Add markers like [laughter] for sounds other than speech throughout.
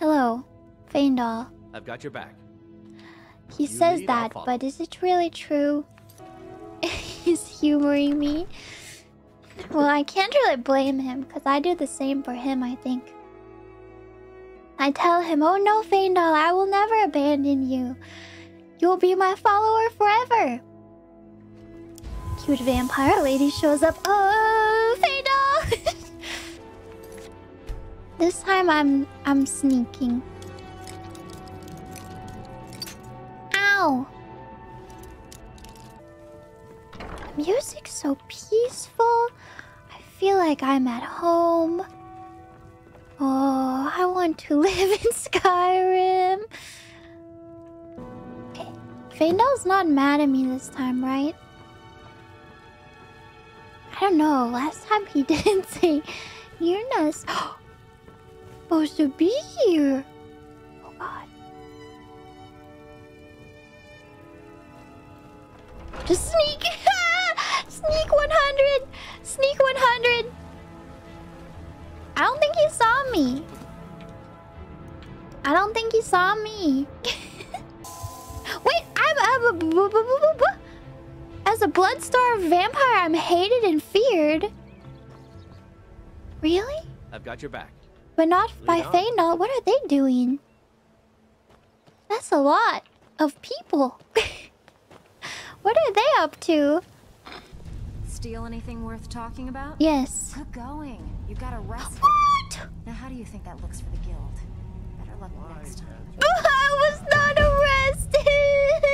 Hello, Faendal. I've got your back. He You says that, but is it really true? [laughs] He's humoring me. Well, I can't really blame him, because I do the same for him, I think. I tell him, oh no, Faendal, I will never abandon you. You'll be my follower forever. Cute vampire lady shows up. Oh, this time I'm I'm sneaking. Ow! Music's so peaceful. I feel like I'm at home. Oh, I want to [laughs] live in Skyrim. Okay. Not mad at me this time, right? I don't know. Last time he [laughs] didn't say Uranus. [gasps] Supposed to be here. Oh god. Just sneak! [laughs] sneak 100! Sneak 100! I don't think he saw me. I don't think he saw me. [laughs] Wait, I'm, I'm a, as a blood-starved vampire. I'm hated and feared. Really? I've got your back. But not by Lead on. Faendal. What are they doing? That's a lot of people. [laughs] what are they up to? Steal anything worth talking about? Yes. Good going. You got arrested. What? Now, how do you think that looks for the guild? Better luck next time. [laughs] I was not arrested.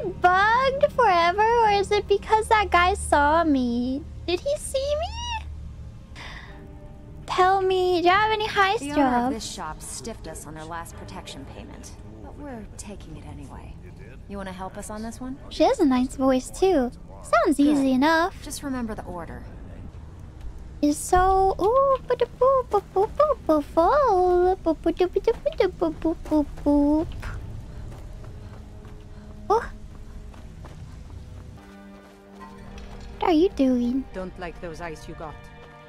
Bugged forever, or is it because that guy saw me? Did he see me? Tell me, do you have any heist The owner of this shop stiffed us on our last protection payment, but we're taking it anyway. You want to help us on this one? She has a nice voice too. Sounds easy enough. Just remember the order. Is so ooh ba da boo ba boo boo boo boo boo boo doo ba doo are you doing? Don't like those eyes you got.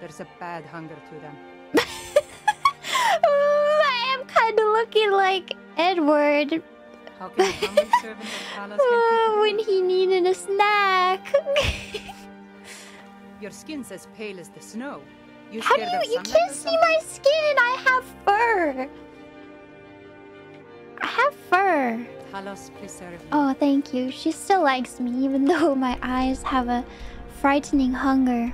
There's a bad hunger to them. Ooh, [laughs] I am kind of looking like Edward How can a humble servant of [laughs] Talos help oh, you when he needed a snack. [laughs] Your skin's as pale as the snow. You How do you? You can't see my skin. I have fur. I have fur. Talos preserve you. Oh, thank you. She still likes me, even though my eyes have a frightening hunger.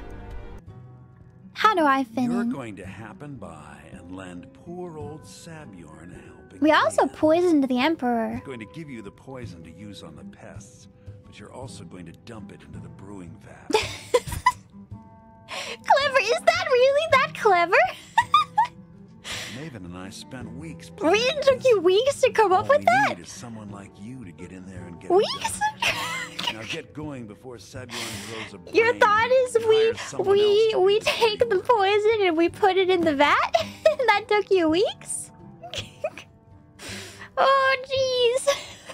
How do I fit You're in? going to happen by and lend poor old Sabjorn a helping We also hand. poisoned the Emperor. He's going to give you the poison to use on the pests, but you're also going to dump it into the brewing vat. [laughs] Clever? Is that really that clever? [laughs] Maven and I spent weeks. really took you weeks to come up with we that? need is someone like you to get in there and get Weeks? [laughs] done. Now get going before Sabjorn grows a brain. Your thought is we we we take the poison and we put it in the vat? [laughs] that took you weeks? [laughs] oh jeez.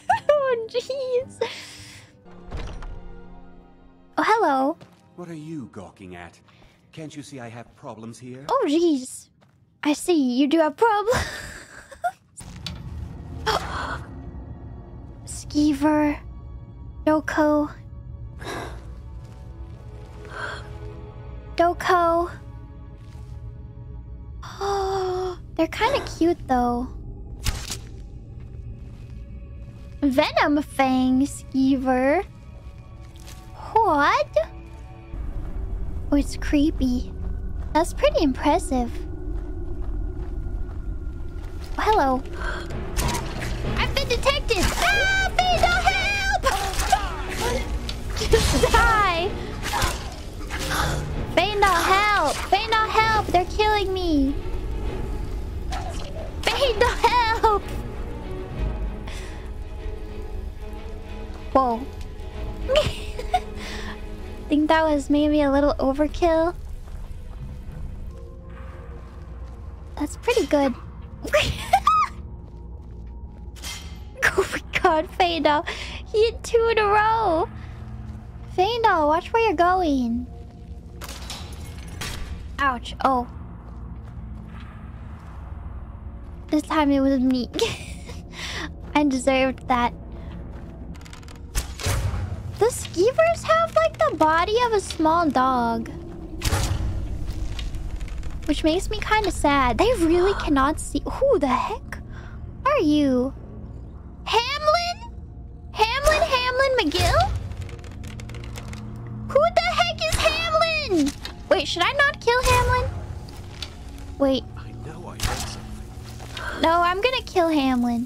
[laughs] oh jeez. Oh hello. What are you gawking at? Can't you see I have problems here? Oh jeez. I see you do have problems. [gasps] Skeever. Doko. Doko. Oh, [gasps] they're kind of cute though. Venom Fang Skeever. What? Oh, it's creepy. That's pretty impressive. Hello. That was maybe a little overkill. That's pretty good. [laughs] oh my god, Faendal. He hit two in a row. Faendal, watch where you're going. Ouch. Oh. This time it was me. [laughs] I deserved that. The skeevers have like the body of a small dog. Which makes me kind of sad. They really cannot see. Who the heck are you? Hamlin? Hamlin, Hamlin McGill? Who the heck is Hamlin? Wait, should I not kill Hamlin? Wait. I know I heard something. No, I'm gonna kill Hamlin.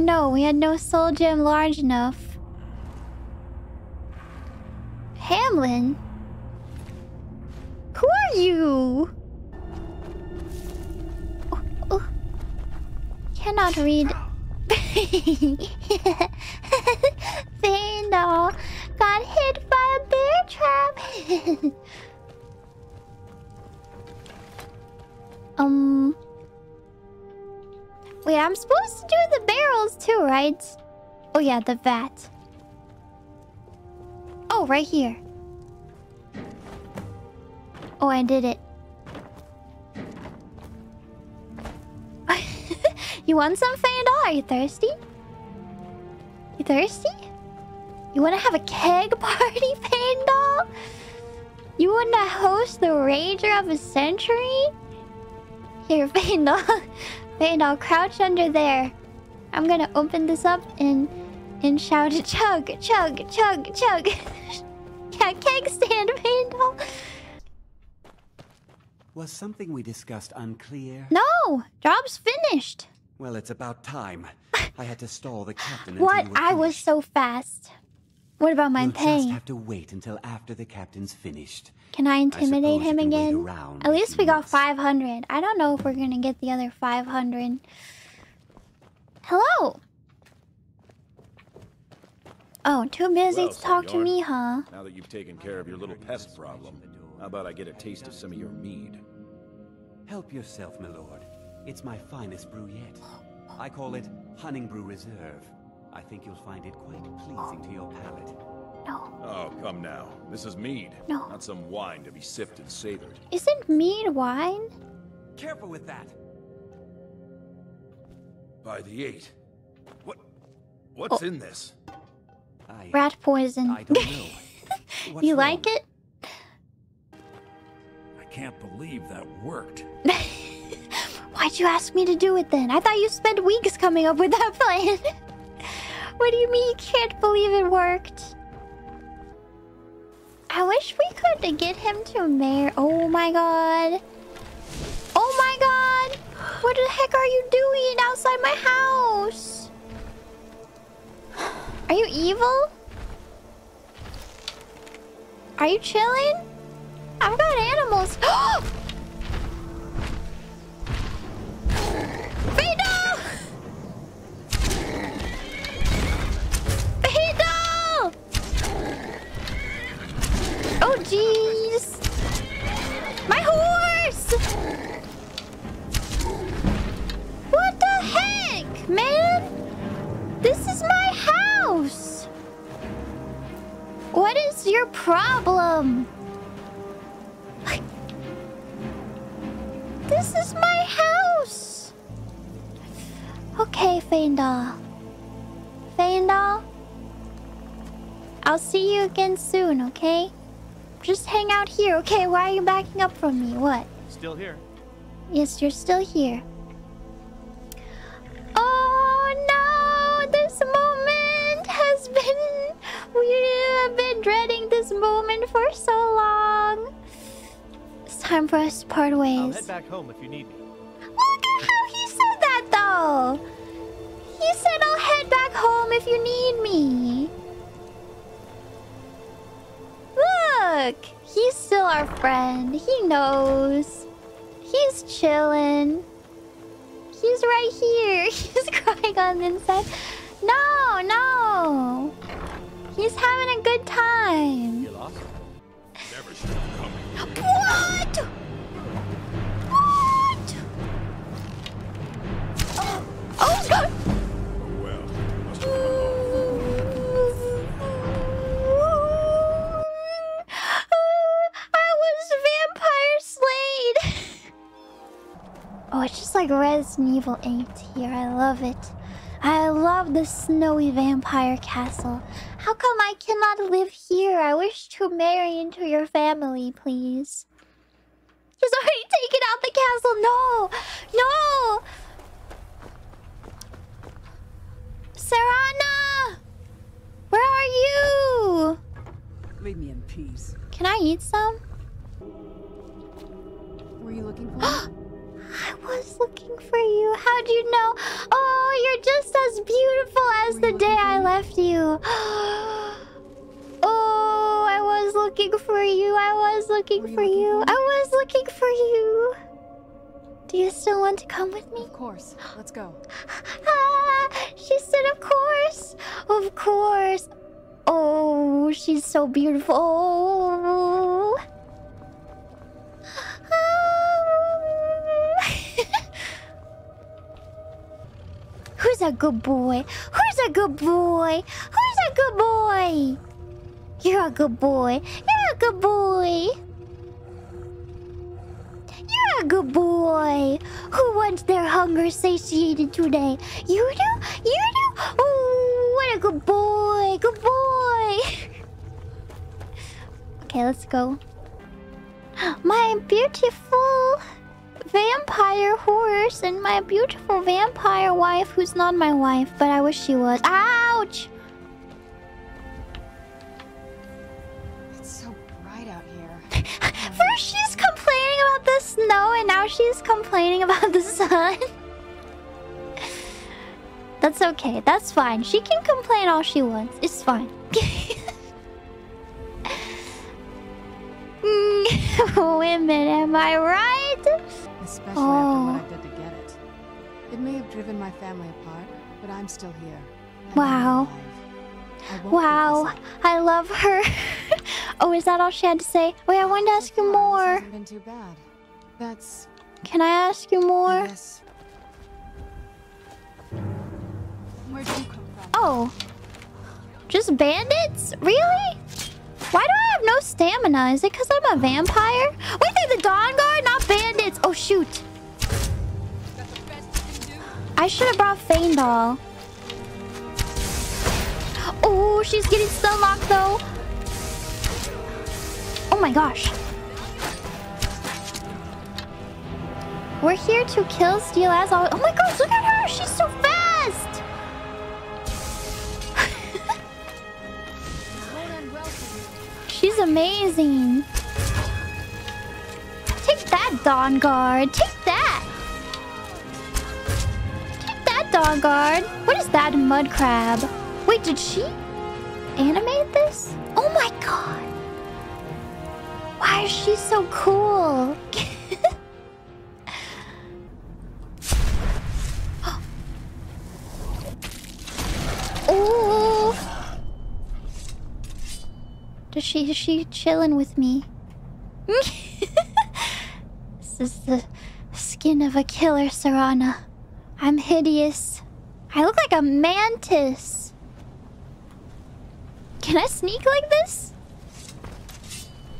No, we had no soul gem large enough. Hamlin? Who are you? Oh, oh. Cannot read. [laughs] Vandal got hit by a bear trap. [laughs] um. Wait, I'm supposed to do the barrels too, right? Oh yeah, the vat. Oh, right here. Oh, I did it. [laughs] you want some Faendal? Are you thirsty? You thirsty? You want to have a keg [laughs] party, Faendal? You want to host the Rager of a Century? Here, [laughs] Faendal. Faendal, crouch under there. I'm gonna open this up and and shout chug, chug, chug, chug. [laughs] yeah, keg stand, Faendal. Was something we discussed unclear? No, job's finished. Well, it's about time. [laughs] I had to stall the captain What? I was so fast. What about my We'll pay? just have to wait until after the captain's finished. Can I intimidate suppose him you can wait again? At least we got 500. I don't know if we're gonna get the other 500. Hello. Oh, too busy Well, to talk to me, huh? Now that you've taken care of your little pest problem, how about I get a taste of some of your mead? Help yourself, my lord. It's my finest brew yet. I call it Honningbrew Reserve. I think you'll find it quite pleasing to your palate. No. Oh, come now. This is mead, No. not some wine to be sipped and savored. Isn't mead wine? Careful with that! By the eight. What? What's oh. in this? I, Rat poison. I don't know. [laughs] What's you wrong? like it? I can't believe that worked. [laughs] Why'd you ask me to do it then? I thought you spent weeks coming up with that plan. [laughs] what do you mean you can't believe it worked? I wish we could get him to mayor. Oh my god. Oh my god. What the heck are you doing outside my house? Are you evil? Are you chilling? I've got animals. [gasps] Oh, This is my house! Okay, Faendal. Faendal? I'll see you again soon, okay? Just hang out here, okay? Why are you backing up from me? What? Still here. Yes, you're still here. Oh no! This moment has been. We have been dreading this moment for so long. Time for us to part ways. I'll head back home if you need me. Look at how he said that though! He said I'll head back home if you need me. Look! He's still our friend. He knows. He's chilling. He's right here. [laughs] He's crying on the inside. No, no. He's having a good time. Oh, oh, oh, it's just like Resident Evil 8 here. I love it. I love this snowy vampire castle. How come I cannot live here? I wish to marry into your family, please. He's already taken out the castle. No! No! Serana! Where are you? Leave me in peace. Can I eat some? Were you looking for [gasps] me? I was looking for you. How'd you know? Oh, you're just as beautiful as Were the day I left you. [gasps] [gasps] Oh, I was looking for you. I was looking for you. I was looking for you. Do you still want to come with me? Of course. Let's go. [gasps] Ah, she said, of course. Of course. Oh, she's so beautiful. Oh. [laughs] Who's a good boy? Who's a good boy? Who's a good boy? You're a good boy. You're a good boy. You're a good boy. Who wants their hunger satiated today? You do? You do? Oh, what a good boy. Good boy. [laughs] okay, let's go. My beautiful vampire horse and my beautiful vampire wife who's not my wife, but I wish she was. Ouch! Okay. That's fine. She can complain all she wants. It's fine. [laughs] Mm, [laughs] Women, am I right? Especially Oh. after what I did to get it. It may have driven my family apart, but I'm still here. I'm Wow. I Wow. I love her. [laughs] oh, is that all she had to say? Wait, I wanted to ask you So far, this more. been too bad. That's Can I ask you more? Yes. Where'd you come from? Oh. Just bandits? Really? Why do I have no stamina? Is it because I'm a vampire? Wait, they're the Dawnguard, not bandits. Oh, shoot. I should have brought Faendal. Oh, she's getting stun locked though. Oh my gosh. We're here to kill, steal as always. Oh my gosh, look at her. She's so fast. Amazing. Take that, Dawnguard. Take that. Take that, Dawnguard. What is that mud crab? Wait, did she animate this? Oh my god. Why is she so cool? [laughs] Does she is she chilling with me? [laughs] this is the skin of a killer, Serana. I'm hideous. I look like a mantis. Can I sneak like this?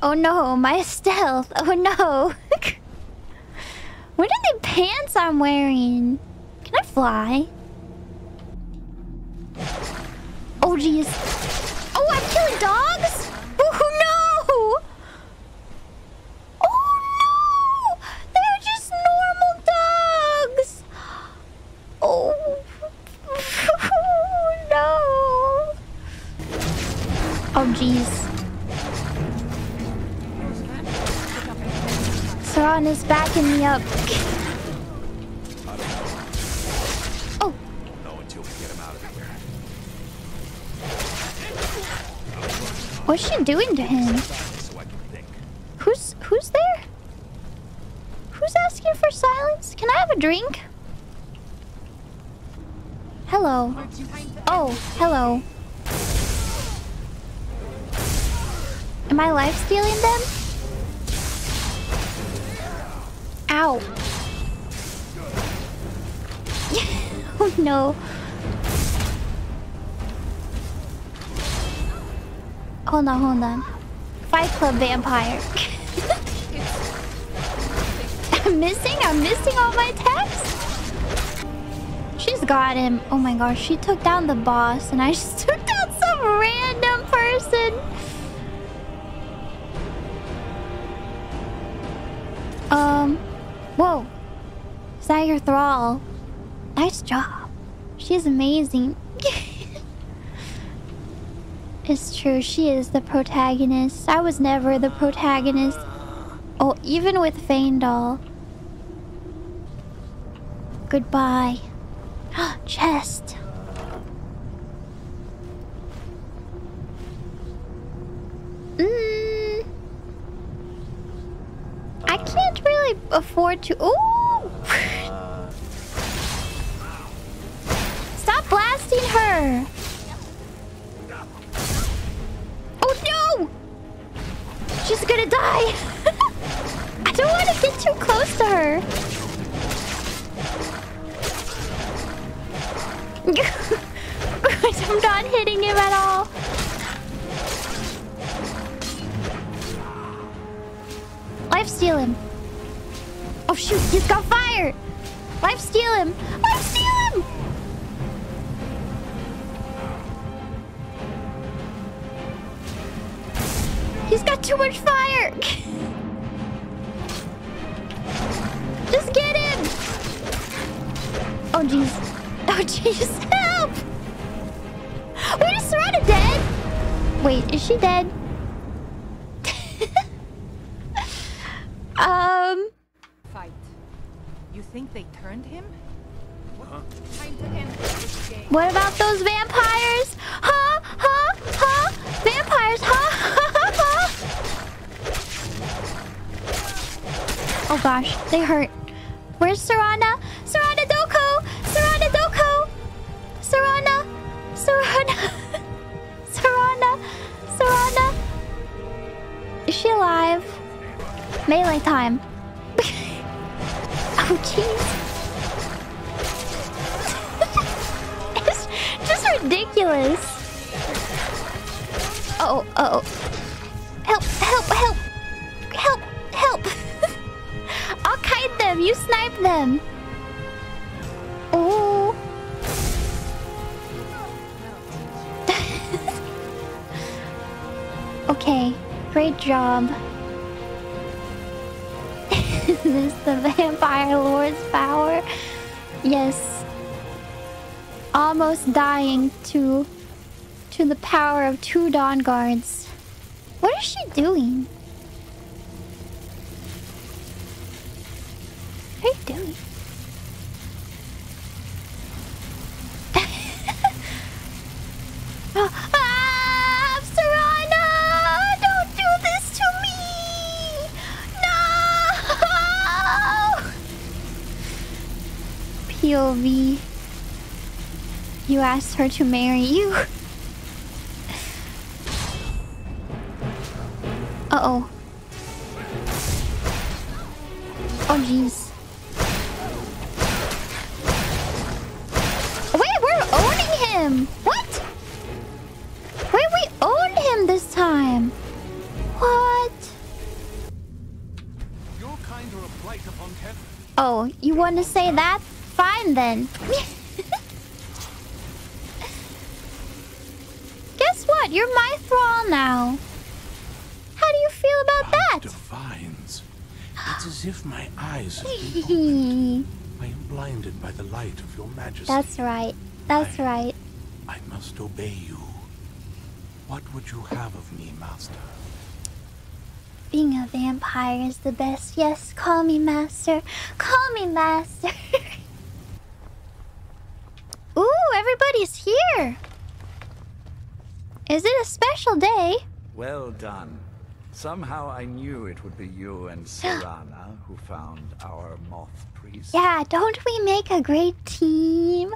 Oh no, my stealth. Oh no. [laughs] what are the pants I'm wearing? Can I fly? Oh jeez. Oh, I'm killing dogs? Is backing me up. Oh, No, until we get him out of here. what's she doing to him? Who's who's there? Who's asking for silence? Can I have a drink? Hello. Oh, hello. Am I life stealing them? Ow. [laughs] oh no. Hold on, hold on. Fight Club vampire. [laughs] I'm missing? I'm missing all my texts? She's got him. Oh my gosh, she took down the boss and I [laughs] just took whoa. Is that your thrall? Nice job. She's amazing. [laughs] it's true, she is the protagonist. I was never the protagonist. Oh, even with Faendal. Goodbye. [gasps] Chest. Afford to. Ooh! Oh jeez. Oh jeez, help! Wait, is Serana dead? Wait, is she dead? [laughs] um... Fight. You think they turned him? Time to end this game. What about those vampires? Huh? Huh? Huh? Vampires? Huh? Huh? [laughs] Huh? Oh gosh, they hurt. Okay. Great job. Is [laughs] this the Vampire Lord's power? Yes. Almost dying to to the power of two Dawnguards. What is she doing? What are you doing? ah, Serana! Don't do this to me! No! POV. You asked her to marry you. Uh-oh. Oh, jeez. Wait, we're owning him! What? Wait, we owned him this time! What? Your kind are a blight upon heaven. Oh, you want to say that? Fine then. [laughs] What? You're my thrall now. How do you feel about that? Divines. It's as if my eyes. [laughs] I am blinded by the light of your majesty. That's right. That's right. I must obey you. What would you have of me, master? Being a vampire is the best. Yes, call me master. Call me master. [laughs] Ooh, everybody's here. Is it a special day? Well done. Somehow I knew it would be you and [gasps] Serana who found our moth priest. Yeah, don't we make a great team?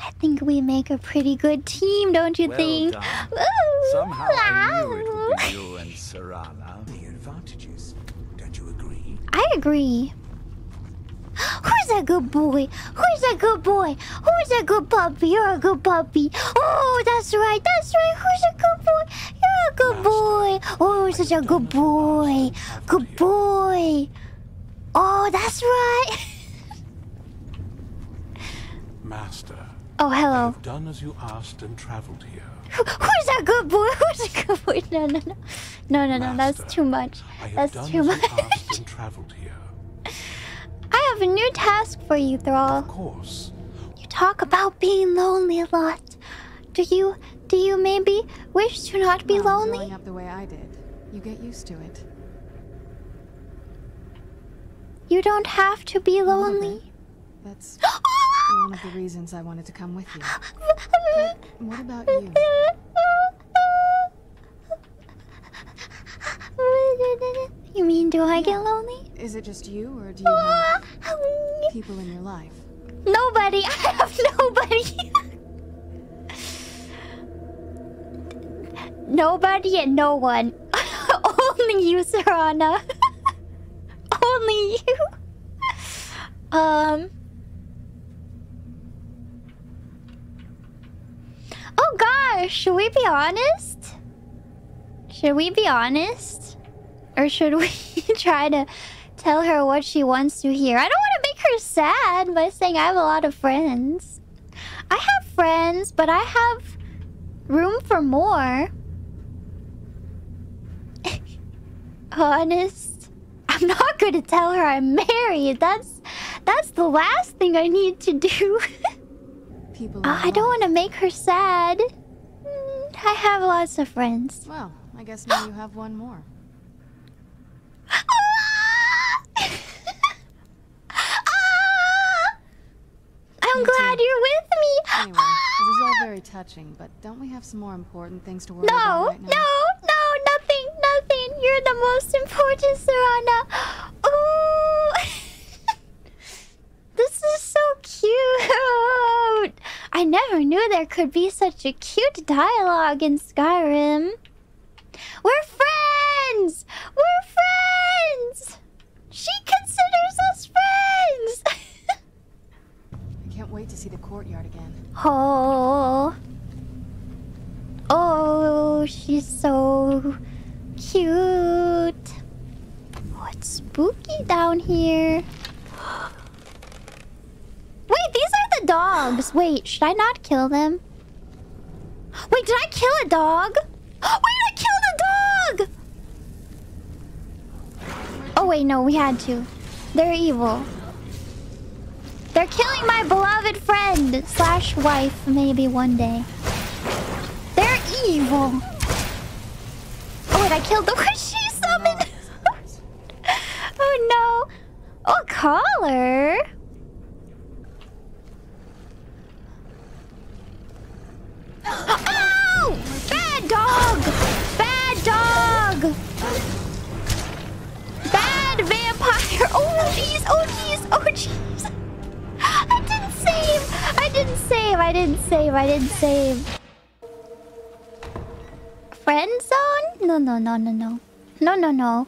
I think we make a pretty good team, don't you Well think? done. Ooh, Somehow I knew it would be you and Serana. The advantages. Don't you agree? I agree. Who's a good boy? Who's a good boy? Who's a good puppy? You're a good puppy. Oh, that's right. That's right. Who's a good boy? You're a good boy. Oh, such a good boy. Good boy. Oh, that's right. Master, Oh, hello. I've done as you asked and traveled here. Who- Who's that good boy? [laughs] Who's a good boy? No, no, no. No, no, no. That's too much. That's too much. you asked and traveled here. I have a new task for you, Thrall. Of course. You talk about being lonely a lot. Do you do you maybe wish to not be Well, lonely? Growing up the way I did, you get used to it. You don't have to be lonely. That's [gasps] one of the reasons I wanted to come with you. But what about you? [laughs] You mean do I get lonely? Is it just you, or do you have people in your life? Nobody. I have nobody. nobody and no one. [laughs] Only you, Serana. [laughs] Only you. Um. Oh gosh, should we be honest? Should we be honest? Or should we [laughs] try to tell her what she wants to hear? I don't want to make her sad by saying I have a lot of friends. I have friends, but I have room for more. [laughs] Honest, I'm not going to tell her I'm married. That's that's the last thing I need to do. People. [laughs] Uh, I don't want to make her sad. Mm, I have lots of friends. Well, I guess now you have one more. [laughs] I'm glad you're with me. Anyway, this is all very touching, but don't we have some more important things to worry about No, right now? no, no, nothing, nothing. You're the most important, Serana. Ooh. [laughs] this is so cute. I never knew there could be such a cute dialogue in Skyrim. We're friends! We're friends! She considers us friends! [laughs] I can't wait to see the courtyard again. Oh. Oh, she's so cute. Oh, it's spooky down here. [gasps] Wait, these are the dogs. Wait, should I not kill them? Wait, did I kill a dog? [gasps] Wait, I killed a dog! Oh, wait, no, we had to. They're evil. They're killing my beloved friend slash wife maybe one day. They're evil. Oh wait, I killed the [laughs] one she summoned. [laughs] oh no. Oh, collar. [gasps] Oh! Bad dog! Bad dog! I didn't save! I didn't save! Friend zone? No, no, no, no, no. No, no, no.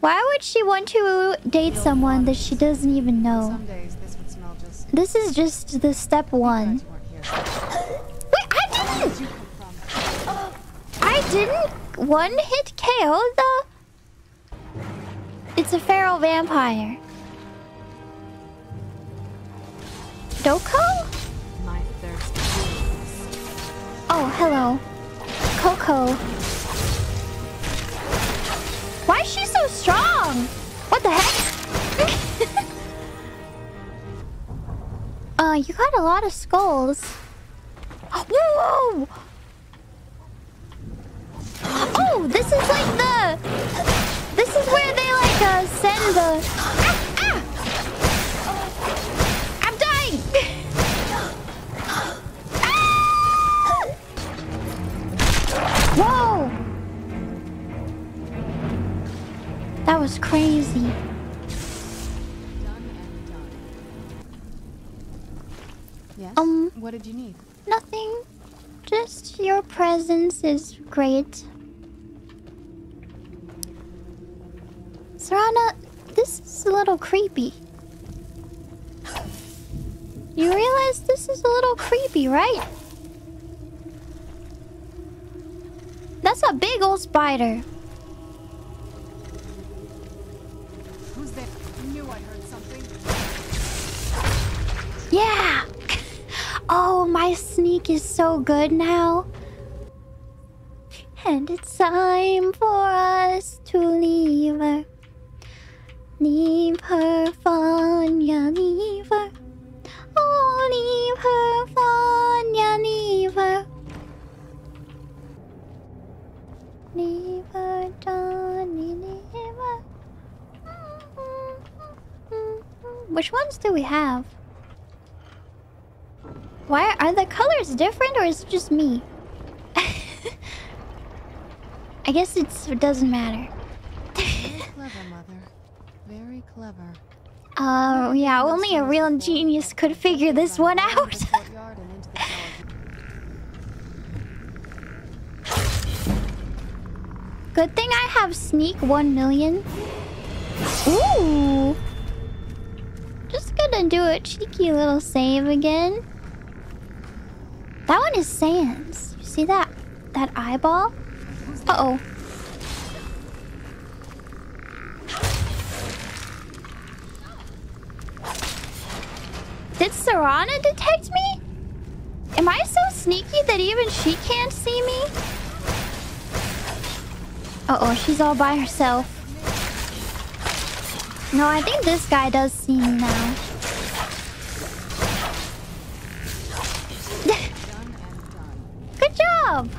Why would she want to date someone that she doesn't even know? This would smell just. This is just the step one. [gasps] Wait, I didn't! [gasps] I didn't one hit KO the... It's a feral vampire. Doko? Oh, hello. Coco. Why is she so strong? What the heck? [laughs] uh, you got a lot of skulls. [gasps] Whoa! Oh, this is like the... This is where they like uh, send the... was crazy. Yes. Um, What did you need? Nothing. Just your presence is great. Serana, this is a little creepy. You realize this is a little creepy, right? That's a big old spider. Oh, sneak is so good now. And it's time for us to leave her. Leave her, Fanya, leave her. Oh, leave her, Fanya, leave her. Leave her, Johnny, leave her. Mm-hmm, mm-hmm, mm-hmm. Which ones do we have? Why are the colors different or is it just me? [laughs] I guess it's, it doesn't matter. Very [laughs] clever, Mother. Very clever. Uh, yeah, only a real genius could figure this one out. [laughs] Courtyard and into the tower. Good thing I have sneak 1 million. Ooh. Just gonna do a cheeky little save again. That one is Sans. You see that? That eyeball? Uh-oh. Did Serana detect me? Am I so sneaky that even she can't see me? Uh-oh, she's all by herself. No, I think this guy does see me now. Good job!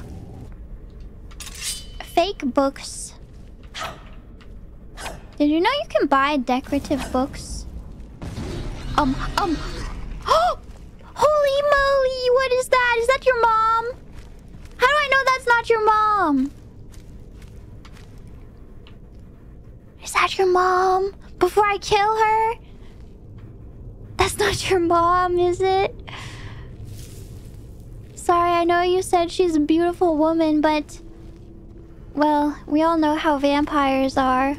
Books. Did you know you can buy decorative books? Um, um... Oh! [gasps] Holy moly! What is that? Is that your mom? How do I know that's not your mom? Is that your mom? Before I kill her? That's not [laughs] your mom, is it? Sorry, I know you said she's a beautiful woman, but... Well, we all know how vampires are.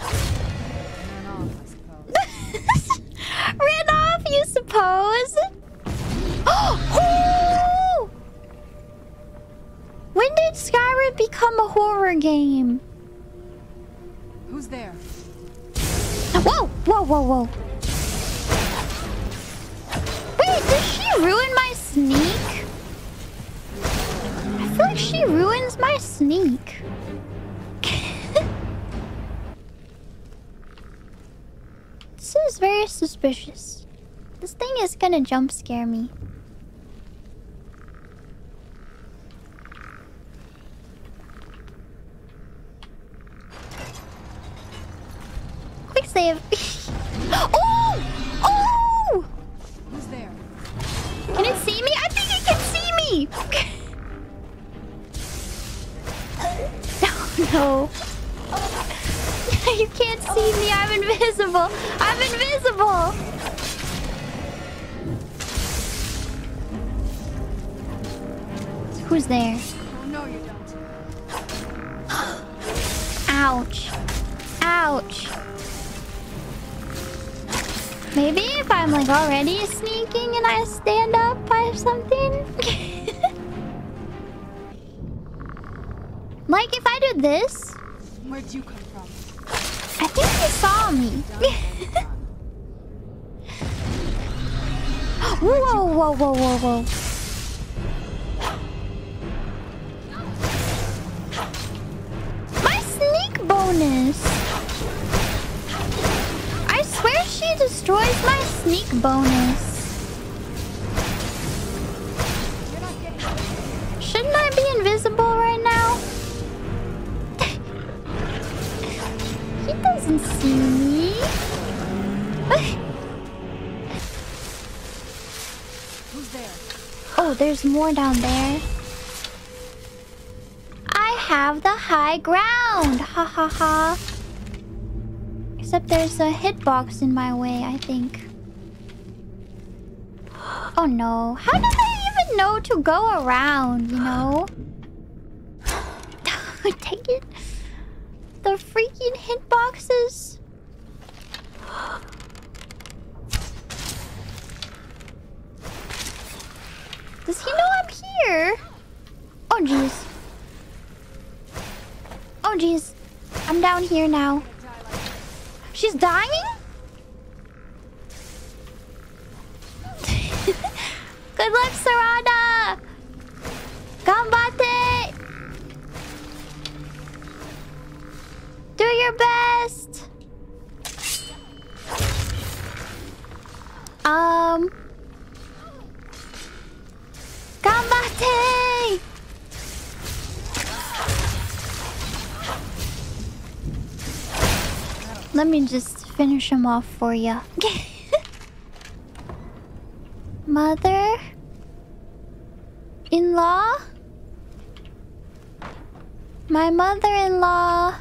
Ran off, Ran off, you suppose? [gasps] oh! When did Skyrim become a horror game? Who's there? Whoa! Whoa, whoa, whoa. Wait, did she ruin my sneak? I feel like she ruins my sneak. [laughs] this is very suspicious. This thing is gonna jump scare me. Quick save. [laughs] oh! Oh! Who's there? Can it see me? I think it can see me! oh no. [laughs] you can't see me. I'm invisible. I'm invisible. Who's there? Oh, no, you don't. Ouch. Ouch. Maybe if I'm like already sneaking and I stand up by something. [laughs] like if I do this, Where'd you come from? I think he saw me. [laughs] whoa, whoa, whoa, whoa, whoa. My sneak bonus. I swear she destroys my sneak bonus. See me. Who's there? Oh, there's more down there. I have the high ground. Ha ha ha. Except there's a hitbox in my way, I think. Oh no. How did I even know to go around, you know? [sighs] Take it. The freaking hitboxes. [gasps] Does he know I'm here? Oh jeez. Oh jeez. I'm down here now. She's dying? Your best! Um... Gambate! Let me just finish him off for you. [laughs] Mother? In-law? My mother-in-law,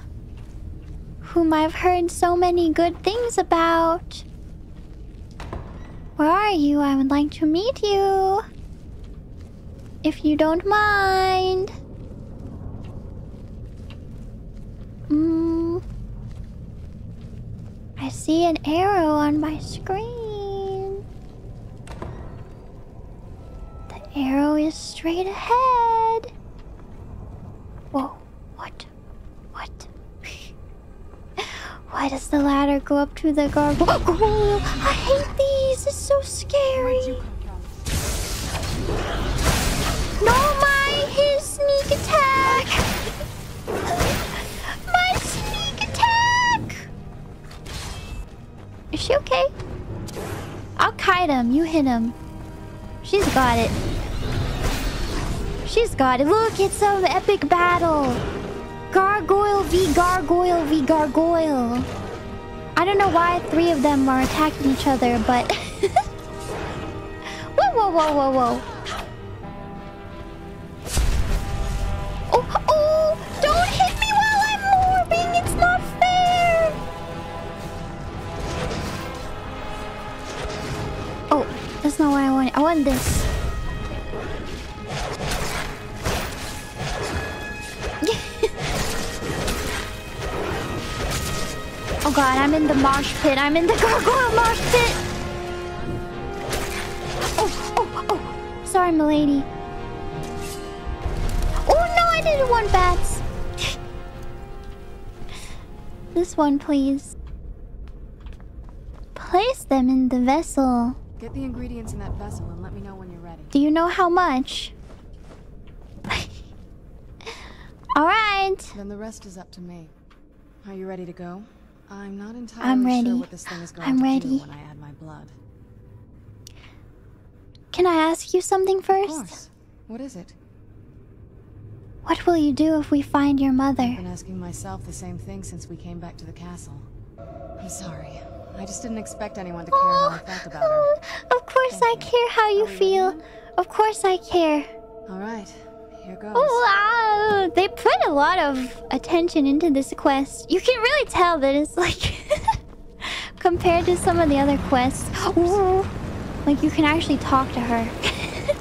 whom I've heard so many good things about. Where are you? I would like to meet you. If you don't mind. Mm. I see an arrow on my screen. The arrow is straight ahead. Whoa, what? What? Why does the ladder go up to the gargoyle? [gasps] Oh, I hate these. It's so scary. No, my his sneak attack. [gasps] my sneak attack. Is she okay? I'll kite him. You hit him. She's got it. She's got it. Look, it's some epic battle. Gargoyle v Gargoyle v Gargoyle. I don't know why three of them are attacking each other, but... [laughs] whoa, whoa, whoa, whoa, whoa. Oh, oh! Don't hit me while I'm morbing! It's not fair! Oh, that's not what I want. I want this. Oh god, I'm in the mosh pit. I'm in the [laughs] gargoyle mosh pit. Oh, oh, oh. Sorry, milady. Oh no, I didn't want bats. [sighs] this one, please. Place them in the vessel. Get the ingredients in that vessel and let me know when you're ready. Do you know how much? [laughs] Alright. Then the rest is up to me. Are you ready to go? I'm not entirely I'm ready. sure what this thing is going I'm to ready. do when I add my blood. Can I ask you something first? Of course. What is it? What will you do if we find your mother? I've been asking myself the same thing since we came back to the castle. I'm sorry. I just didn't expect anyone to care how I felt about her. [laughs] Of course I care how you feel. Of course I care. All right, here goes. Oh, wow. They put a lot of attention into this quest. You can really tell that it's like [laughs] compared to some of the other quests. Ooh, like you can actually talk to her. [laughs]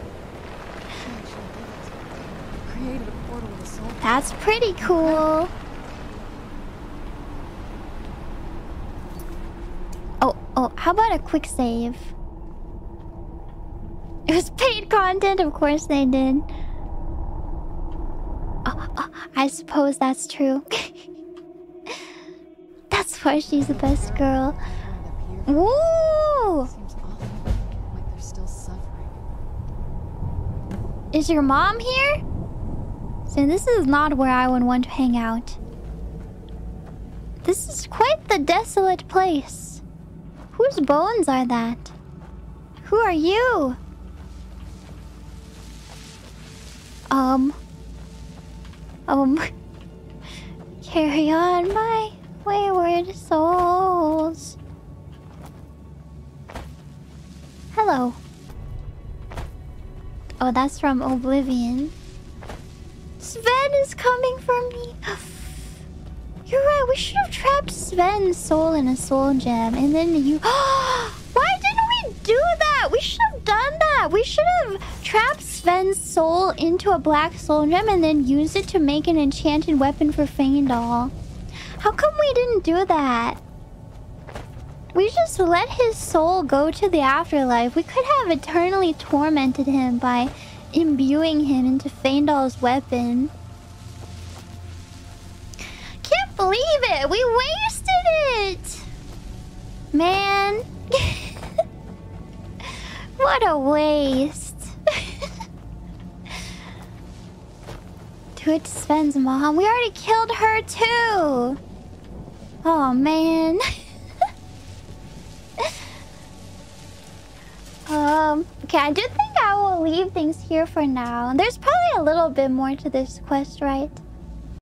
That's pretty cool. Oh, oh, how about a quick save? It was paid content, of course they did. Oh, I suppose that's true. [laughs] that's why she's the best girl. Woo! Is your mom here? So this is not where I would want to hang out. This is quite the desolate place. Whose bones are that? Who are you? Um. Um. Carry on, my wayward souls. Hello. Oh, that's from Oblivion. Sven is coming for me. [gasps] You're right. We should have trapped Sven's soul in a soul gem, and then you. [gasps] Why didn't we do that? We should have done that. We should have trapped Sven's soul into a black soul gem and then used it to make an enchanted weapon for Faendal. How come we didn't do that? We just let his soul go to the afterlife. We could have eternally tormented him by imbuing him into Faendal's weapon. Can't believe it! We wasted it! Man. [laughs] what a waste. Twitch spends mom. We already killed her too. Oh man. [laughs] um. Okay, I do think I will leave things here for now. And there's probably a little bit more to this quest, right?